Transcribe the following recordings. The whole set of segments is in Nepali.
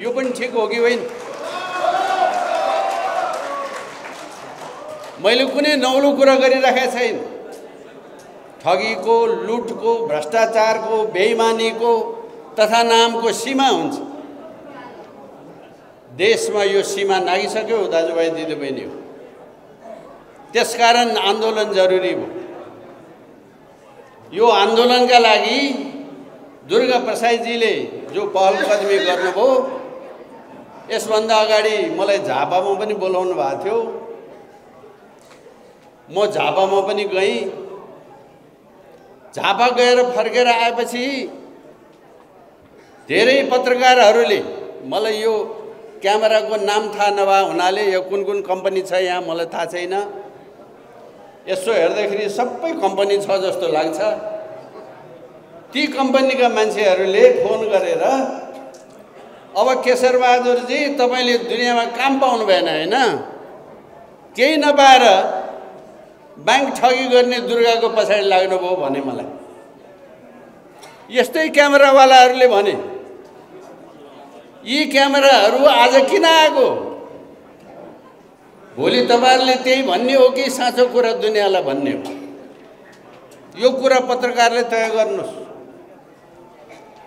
यो पनि ठिक हो कि होइन? मैले कुनै नौलो कुरा गरिराखेको छैन। ठगीको लुटको भ्रष्टाचारको बेइमानीको तथा नामको सीमा हुन्छ। देशमा यो सीमा नागिसक्यो दाजुभाइ दिदीबहिनी। हो त्यसकारण आन्दोलन जरुरी हो। यो आन्दोलनका लागि दुर्गा प्रसादजीले जो पहल कदमी गर्नुभयो यसभन्दा अगाडि मलाई झापामा पनि बोलाउनु भएको थियो। म झापामा पनि गएँ। झापा गएर फर्केर आएपछि धेरै पत्रकारहरूले मलाई यो क्यामेराको नाम थाहा नभए हुनाले यो कुन कुन कम्पनी छ यहाँ मलाई थाहा छैन। यसो हेर्दाखेरि सबै कम्पनी छ जस्तो लाग्छ। ती कम्पनीका मान्छेहरूले फोन गरेर अब केशरबहादुरजी तपाईँले दुनियाँमा काम पाउनु भएन होइन? केही नपाएर ब्याङ्क ठगी गर्ने दुर्गाको पछाडि लाग्नुभयो भने मलाई। यस्तै क्यामेरावालाहरूले भने यी क्यामेराहरू आज किन आएको भोलि तपाईँहरूले त्यही भन्ने हो कि साँचो कुरा दुनियाँलाई भन्ने हो? यो कुरा पत्रकारले तय गर्नुहोस्।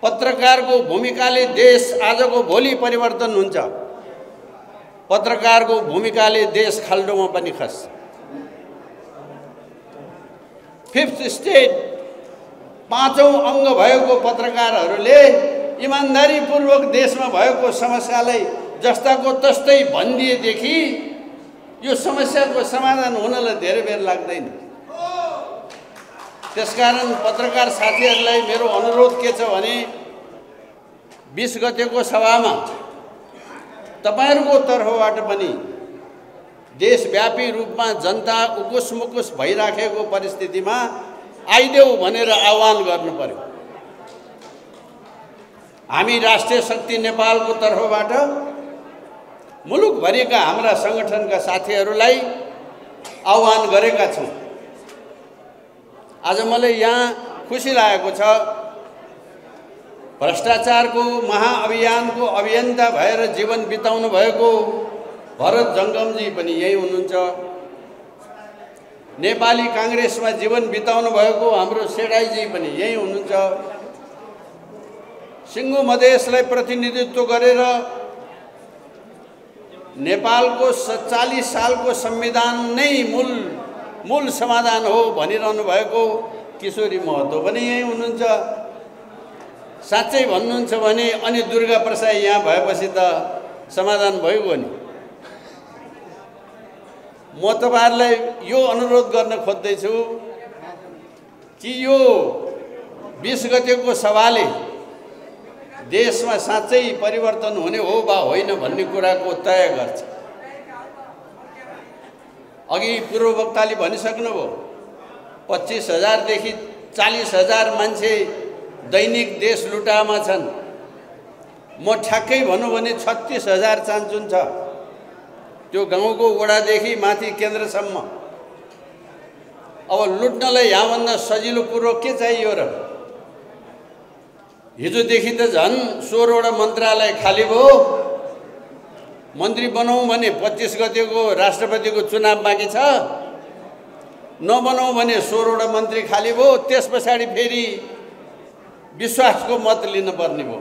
पत्रकारको भूमिकाले देश आजको भोलि परिवर्तन हुन्छ। पत्रकारको भूमिकाले देश खाल्डोमा पनि खस्छ फिफ्थ स्टेट पाँचौँ अङ्ग भएको पत्रकारहरूले इमान्दारीपूर्वक देशमा भएको समस्यालाई जस्ताको तस्तै भनिदिएदेखि यो समस्याको समाधान हुनलाई धेरै बेर लाग्दैन। त्यसकारण पत्रकार साथीहरूलाई मेरो अनुरोध के छ भने बिस गतेको सभामा तपाईँहरूको तर्फबाट पनि देशव्यापी रूपमा जनता उकुस मुकुस भइराखेको परिस्थितिमा आइदेऊ भनेर आह्वान गर्नु पर्यो। हामी राष्ट्रिय शक्ति नेपालको तर्फबाट मुलुकभरिका हाम्रा सङ्गठनका साथीहरूलाई आह्वान गरेका छौँ। आज मलाई यहाँ खुसी लागेको छ। भ्रष्टाचारको महाअभियानको अभियन्ता भएर जीवन बिताउनु भएको भरत जङ्गमजी पनि यही हुनुहुन्छ। नेपाली काङ्ग्रेसमा जीवन बिताउनु भएको हाम्रो सेडाईजी पनि यही हुनुहुन्छ। सिङ्गो मधेसलाई प्रतिनिधित्व गरेर नेपालको सत्तालिस सालको संविधान नै मूल मूल समाधान हो भनिरहनु भएको किशोरी महतो पनि यहीँ हुनुहुन्छ। साँच्चै भन्नुहुन्छ भने अनि दुर्गा प्रसाद यहाँ भएपछि त समाधान भइगयो नि। म तपाईँहरूलाई यो अनुरोध गर्न खोज्दैछु कि यो बिस गतेको सभाले देशमा साँच्चै परिवर्तन हुने हो वा होइन भन्ने कुराको तय गर्छ। अघि पूर्व वक्ताले भनिसक्नुभयो पच्चिस हजारदेखि चालिस हजार मान्छे दैनिक देश लुटामा छन्। म ठ्याक्कै भनौँ भने छत्तिस हजार चान्चुन छ त्यो गाउँको वडादेखि माथि केन्द्रसम्म। अब लुट्नलाई यहाँभन्दा सजिलो कुरो के चाहियो र? हिजोदेखि त झन् सोह्रवटा मन्त्रालय खाली भयो। मन्त्री बनाउँ भने पच्चिस गतिको राष्ट्रपतिको चुनाव बाँकी छ। नबनाउँ भने सोह्रवटा मन्त्री खाली भयो। त्यस पछाडि फेरि विश्वासको मत लिनुपर्ने भयो।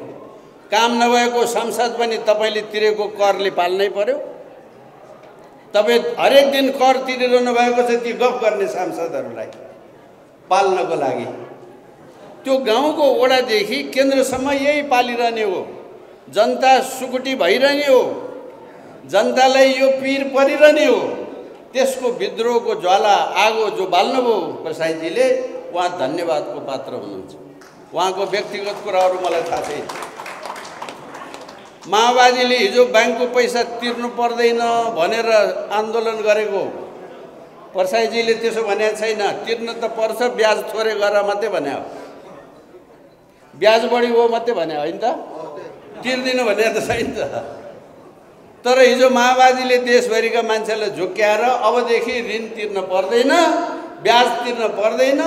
काम नभएको सांसद पनि तपाईँले तिरेको करले पाल्नै पर्यो। तपाईँ हरेक दिन कर तिरिरहनु भएको छ ती गफ गर्ने सांसदहरूलाई पाल्नको लागि। त्यो गाउँको वडादेखि केन्द्रसम्म यही पालिरहने हो। जनता सुकुटी भइरहने हो। जनतालाई यो पिर परिरहने हो। त्यसको विद्रोहको ज्वाला आगो जो बाल्नुभयो प्रसादजीले उहाँ धन्यवादको पात्र हुनुहुन्छ। उहाँको व्यक्तिगत कुराहरू मलाई थाहा छैन। माओवादीले हिजो ब्याङ्कको पैसा तिर्नु पर्दैन भनेर आन्दोलन गरेको प्रसाईजीले त्यसो भनेको छैन तिर्न त पर्छ ब्याज थोरै गरेर मात्रै भने हो। ब्याज बढी हो मात्रै भने होइन त? तिर्दिनु भने त छैन त। तर हिजो माओवादीले देशभरिका मान्छेलाई झुक्क्याएर अबदेखि ऋण तिर्न पर्दैन ब्याज तिर्न पर्दैन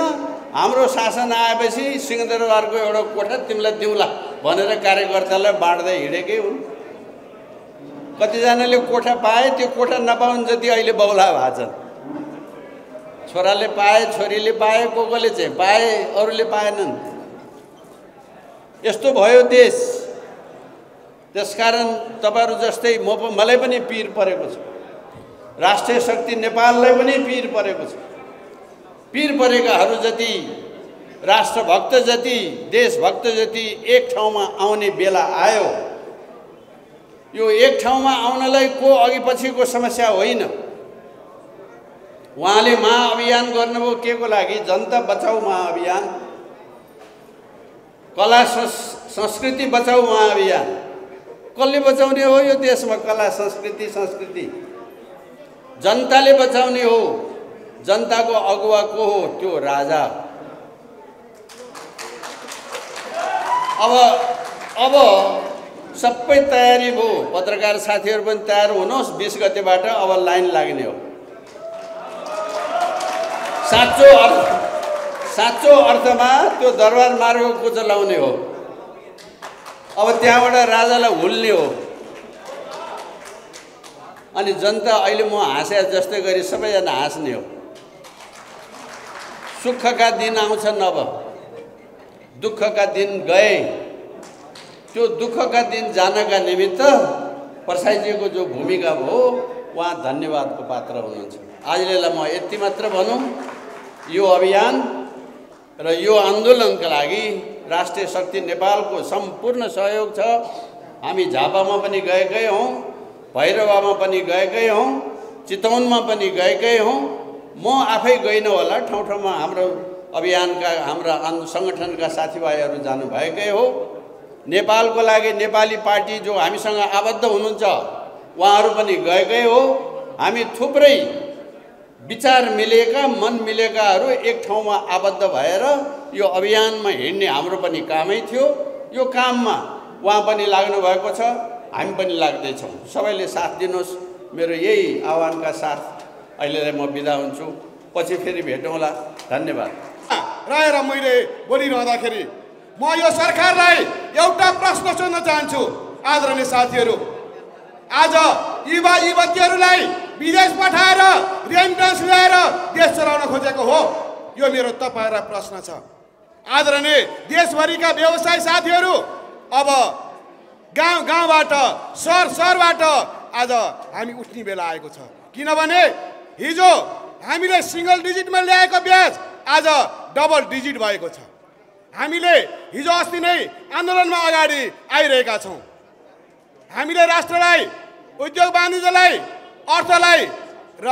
हाम्रो शासन आएपछि सिंहदरबारको एउटा कोठा तिमीलाई दिउँला भनेर कार्यकर्तालाई बाँड्दै हिँडेकै हुन्। कतिजनाले कोठा पाए त्यो कोठा नपाउनु जति अहिले बौला भएको छोराले पाए छोरीले पाए को कोले चाहिँ पाए अरूले पाएनन्। यस्तो भयो देश। त्यसकारण तपाईँहरू जस्तै म मलाई पनि पिर परेको छ। राष्ट्रिय शक्ति नेपाललाई पनि पिर परेको छ। पिर परेकाहरू जति राष्ट्रभक्त जति देशभक्त जति एक ठाउँमा आउने बेला आयो यो एक ठाउँमा आउनलाई को अघि पछिको समस्या होइन? उहाँले महाअभियान गर्नुभयो के को लागि? जनता बचाउ महाअभियान। कला संस् संस्कृति बचाउ महाअभियान। कसले बचाउने हो यो देशमा? कला संस्कृति संस्कृति। जनताले बचाउने हो। जनताको अगुवा को हो? त्यो राजा। अब अब सबै तयारी भयो। पत्रकार साथीहरू पनि तयार हुनुहोस्। बिस गतेबाट अब लाइन लाग्ने हो। साँचो अर्थ साँचो अर्थमा त्यो दरबार मार्ग कुचलाउने हो। अब त्यहाँबाट राजालाई हुल्ने हो। अनि जनता अहिले म हाँसे जस्तै गरी सबैजना हाँस्ने हो। सुखका दिन आउँछन् अब। दुःखका दिन गए। त्यो दुःखका दिन जानका निमित्त प्रसाईजीको जो भूमिका भयो उहाँ धन्यवादको पात्र हुनुहुन्छ। आजलाई म यति मात्र भनौँ। यो अभियान र यो आन्दोलनका लागि राष्ट्रिय शक्ति नेपालको सम्पूर्ण सहयोग छ। हामी झापामा पनि गएकै हौँ भैरवामा पनि गएकै हौँ चितवनमा पनि गएकै हौँ। म आफै गइनँ होला ठाउँ ठाउँमा हाम्रो अभियानका हाम्रा अन सङ्गठनका साथीभाइहरू जानुभएकै हो। नेपालको लागि नेपाली पार्टी जो हामीसँग आबद्ध हुनुहुन्छ उहाँहरू पनि गएकै हो। हामी थुप्रै विचार मिलेका मन मिलेकाहरू एक ठाउँमा आबद्ध भएर यो अभियानमा हिँड्ने हाम्रो पनि कामै थियो। यो काममा उहाँ पनि लाग्नु भएको छ हामी पनि लाग्दैछौँ। सबैले साथ दिनुहोस्। मेरो यही आह्वानका साथ अहिलेलाई म बिदा हुन्छु। पछि फेरि भेटौँला। धन्यवाद। रहेर मैले बोलिरहँदाखेरि म यो सरकारलाई एउटा प्रश्न सोध्न चाहन्छु। आदरणीय साथीहरू आज युवा युवतीहरूलाई विदेश पठाएर रेमिटेन्स ल्याएर देश चलाउन खोजेको हो। यो मेरो तपाईँहरूलाई प्रश्न छ। आदरणीय देशभरिका व्यवसाय साथीहरू अब गाउँ गाउँबाट सहर सहरबाट आज हामी उठ्ने बेला आएको छ। किनभने हिजो हामीले सिङ्गल डिजिटमा ल्याएको ब्याज आज डबल डिजिट भएको छ। हामीले हिजो अस्ति नै आन्दोलनमा अगाडि आइरहेका छौँ। हामीले राष्ट्रलाई उद्योग वाणिज्यलाई अर्थलाई र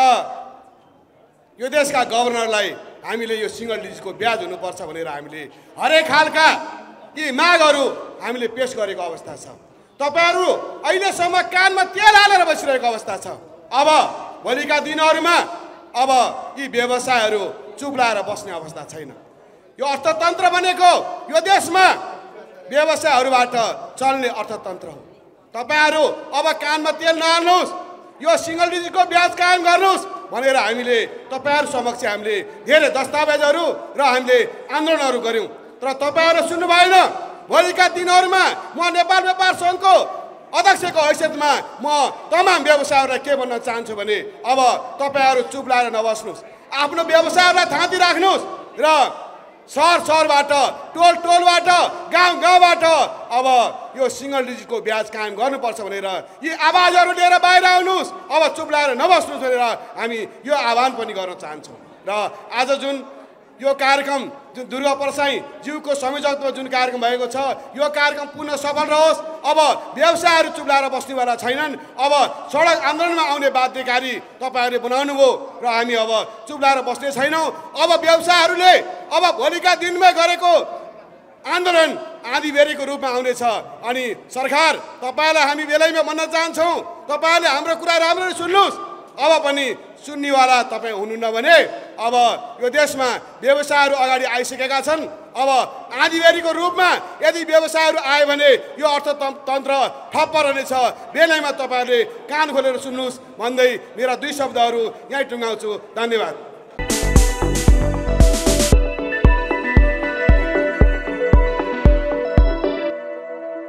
यो देशका गभर्नरलाई हामीले यो सिङ्गल डिजिटको ब्याज हुनुपर्छ भनेर हामीले हरेक खालका यी मागहरू हामीले पेस गरेको अवस्था छ। तपाईँहरू अहिलेसम्म कानमा तेल हालेर बसिरहेको अवस्था छ। अब भोलिका दिनहरूमा अब यी व्यवसायहरू चुप लाएर बस्ने अवस्था छैन। यो अर्थतन्त्र भनेको यो देशमा व्यवसायहरूबाट चल्ने अर्थतन्त्र हो। तपाईँहरू अब कानमा तेल नहाल्नुहोस्। यो सिङ्गल डिजिटको ब्याज कायम गर्नुहोस् भनेर हामीले तपाईँहरू समक्ष हामीले धेरै दस्तावेजहरू र हामीले आन्दोलनहरू गऱ्यौँ। तर तपाईँहरू सुन्नु भएन भोलिका दिनहरूमा म नेपाल व्यापार सङ्घको अध्यक्षको हैसियतमा म तमाम व्यवसायहरूलाई के भन्न चाहन्छु भने अब तपाईँहरू चुप लाएर नबस्नुहोस्। आफ्नो व्यवसायहरूलाई थाँती राख्नुहोस् र सहर सहरबाट टोल टोलबाट गाउँ गाउँबाट अब यो सिङ्गल डिजिटको ब्याज कायम गर्नुपर्छ भनेर यी आवाजहरू लिएर बाहिर आउनुहोस्। अब चुप लाएर नबस्नुहोस् भनेर हामी यो आह्वान पनि गर्न चाहन्छौँ। र आज जुन यो कार्यक्रम दुर्गा प्रसाई ज्यूको संयोजकत्वमा जुन कार्यक्रम भएको छ यो कार्यक्रम पुनः सफल रहोस्। अब व्यवसायहरू चुप्लाएर बस्नेवाला छैनन्। अब सडक आन्दोलनमा आउने बाध्यकारी तपाईँहरूले बनाउनु भयो र हामी अब चुप्लाएर बस्ने छैनौँ। अब व्यवसायहरूले अब भोलिका दिनमा गरेको आन्दोलन आँधीबेरीको रूपमा आउनेछ। अनि सरकार तपाईँलाई हामी बेलैमा भन्न चाहन्छौँ। तपाईँहरूले हाम्रो कुरा राम्ररी सुन्नुहोस्। अब पनि सुन्नेवाला तपाईँ हुनुहुन्न भने अब यो देशमा व्यवसायहरू अगाडि आइसकेका छन्। अब आँधीबेरीको रूपमा यदि व्यवसायहरू आयो भने यो अर्थतन्त्र ठप्प रहनेछ। बेलैमा तपाईँहरूले कान खोलेर सुन्नुहोस् भन्दै मेरा दुई शब्दहरू यहीँ टुङ्गाउँछु। धन्यवाद।